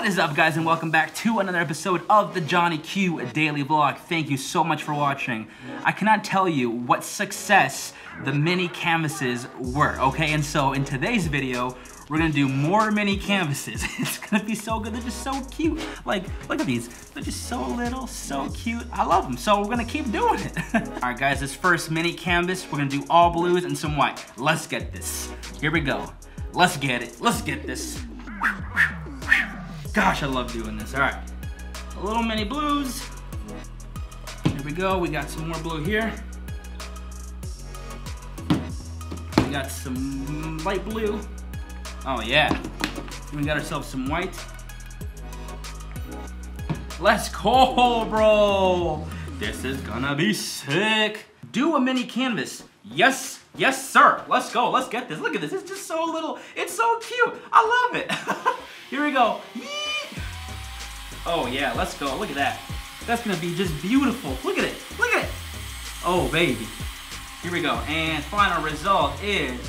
What is up guys and welcome back to another episode of the Johnny Q Daily Vlog. Thank you so much for watching. I cannot tell you what success the mini canvases were, okay? And so in today's video, we're gonna do more mini canvases. It's gonna be so good, they're just so cute. Like, look at these, they're just so little, so cute. I love them, so we're gonna keep doing it. all right guys, this first mini canvas, we're gonna do all blues and some white. Let's get this. Here we go. Let's get it, let's get this. Gosh, I love doing this. All right, a little mini blues. Here we go, we got some more blue here. We got some light blue. Oh yeah, we got ourselves some white. Let's go, bro. This is gonna be sick. Do a mini canvas. Yes, yes, sir. Let's go. Let's get this. Look at this. It's just so little. It's so cute. I love it. Here we go. Oh yeah, let's go. Look at that. That's gonna be just beautiful. Look at it. Look at it. Oh baby. Here we go. And final result is.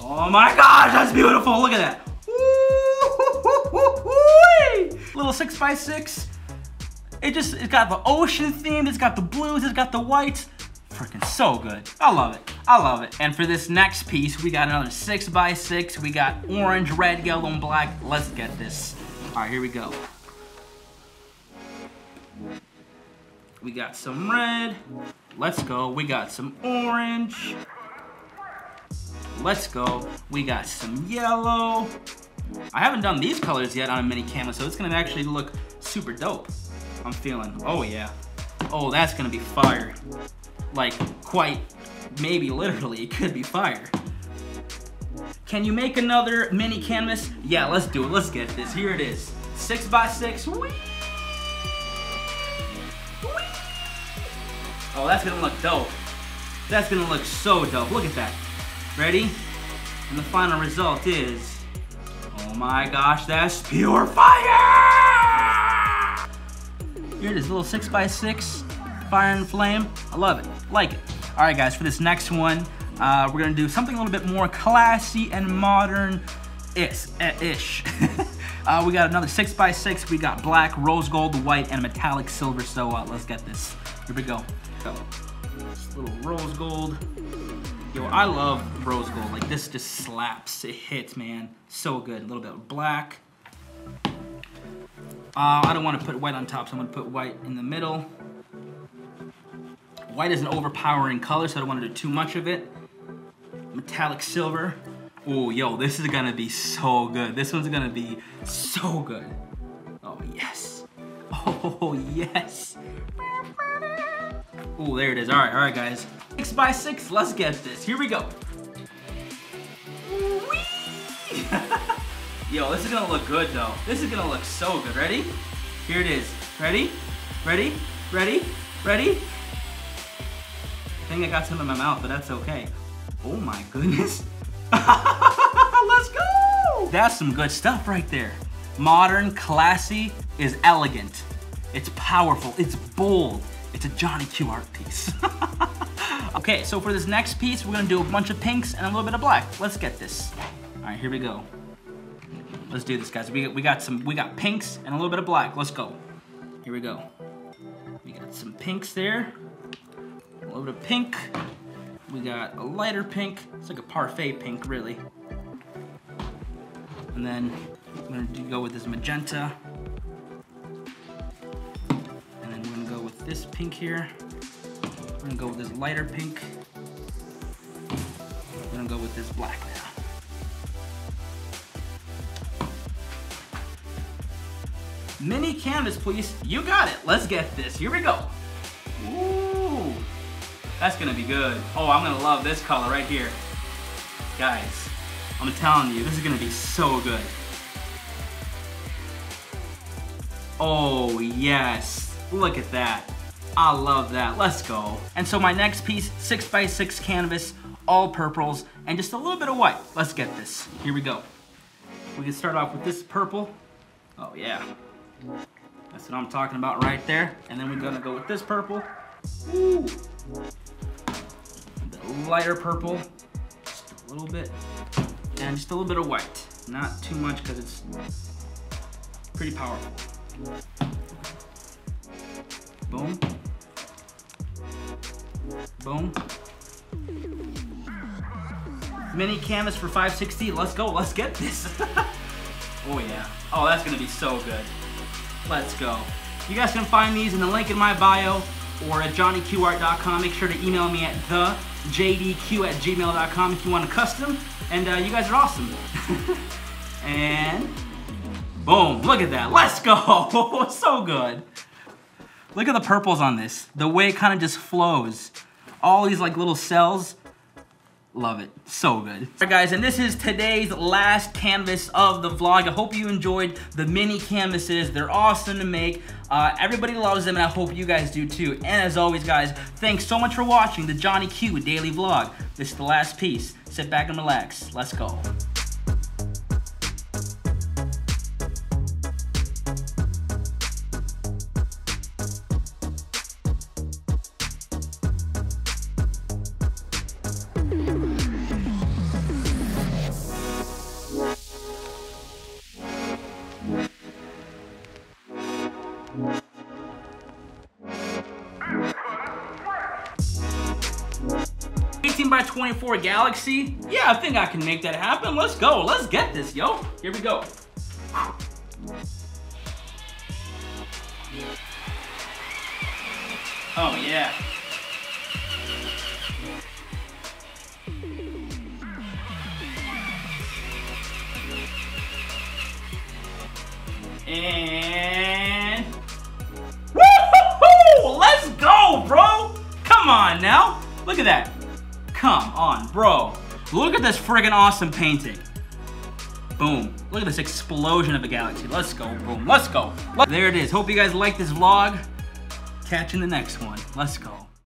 Oh my gosh, that's beautiful. Look at that. Little six by six. It just, it's got the ocean theme, it's got the blues, it's got the whites. Freaking so good. I love it. I love it. And for this next piece, we got another six by six. We got orange, red, yellow, and black. Let's get this. All right, here we go. We got some red. Let's go. We got some orange. Let's go. We got some yellow. I haven't done these colors yet on a mini camera, so it's gonna actually look super dope. I'm feeling, oh yeah. Oh, that's gonna be fire. Like, quite, maybe literally, it could be fire. Can you make another mini canvas? Yeah, let's do it. Let's get this. Here it is. Six by six. Whee! Whee! Oh, that's gonna look dope. That's gonna look so dope. Look at that. Ready? And the final result is, oh my gosh, that's pure fire! Here it is, little six by six, fire and flame. I love it, like it. All right guys, for this next one, uh, we're gonna do something a little bit more classy and modern-ish. uh, we got another six by six. We got black, rose gold, white, and metallic silver. So uh, let's get this. Here we go. This little rose gold. Yo, I love rose gold. Like this just slaps. It hits, man. So good. A little bit of black. Uh, I don't want to put white on top, so I'm gonna put white in the middle. White is an overpowering color, so I don't want to do too much of it. Metallic silver. Oh, yo, this is gonna be so good. This one's gonna be so good. Oh, yes. Oh, yes. Oh, there it is. All right, all right, guys. Six by six, let's get this. Here we go. Yo, this is gonna look good though. This is gonna look so good. Ready? Here it is. Ready? Ready? Ready? Ready? I think I got some in my mouth, but that's okay. Oh my goodness. Let's go! That's some good stuff right there. Modern, classy, is elegant. It's powerful, it's bold. It's a Johnny Q art piece. okay, so for this next piece, we're gonna do a bunch of pinks and a little bit of black. Let's get this. All right, here we go. Let's do this, guys. We, we got some, we got pinks and a little bit of black. Let's go. Here we go. We got some pinks there. A little bit of pink. We got a lighter pink. It's like a parfait pink, really. And then I'm gonna do, go with this magenta. And then we're gonna go with this pink here. We're gonna go with this lighter pink. We're gonna go with this black now. Mini canvas, please. You got it. Let's get this. Here we go. Ooh, that's gonna be good. Oh, I'm gonna love this color right here. Guys, I'm telling you, this is gonna be so good. Oh, yes. Look at that. I love that. Let's go. And so my next piece, 6x6 canvas, all purples, and just a little bit of white. Let's get this. Here we go. We can start off with this purple. Oh, yeah. That's what I'm talking about right there. And then we're gonna go with this purple. Ooh. The lighter purple. Just a little bit. And just a little bit of white. Not too much because it's pretty powerful. Boom. Boom. Mini canvas for 560. Let's go. Let's get this. oh, yeah. Oh, that's going to be so good. Let's go. You guys can find these in the link in my bio or at johnnyqart.com. Make sure to email me at thejdq at gmail.com if you want a custom. And uh, you guys are awesome. and boom, look at that. Let's go. so good. Look at the purples on this. The way it kind of just flows. All these like little cells Love it. So good. Alright guys, and this is today's last canvas of the vlog. I hope you enjoyed the mini canvases. They're awesome to make. Uh, everybody loves them and I hope you guys do too. And as always guys, thanks so much for watching the Johnny Q Daily Vlog. This is the last piece. Sit back and relax. Let's go. 18 by 24 Galaxy? Yeah, I think I can make that happen. Let's go. Let's get this, yo. Here we go. Oh, yeah. And... Woo! Let's go, bro! Come on now. Look at that. Come on, bro. Look at this friggin' awesome painting. Boom. Look at this explosion of a galaxy. Let's go, boom. Let's go. There it is. Hope you guys like this vlog. Catch you in the next one. Let's go.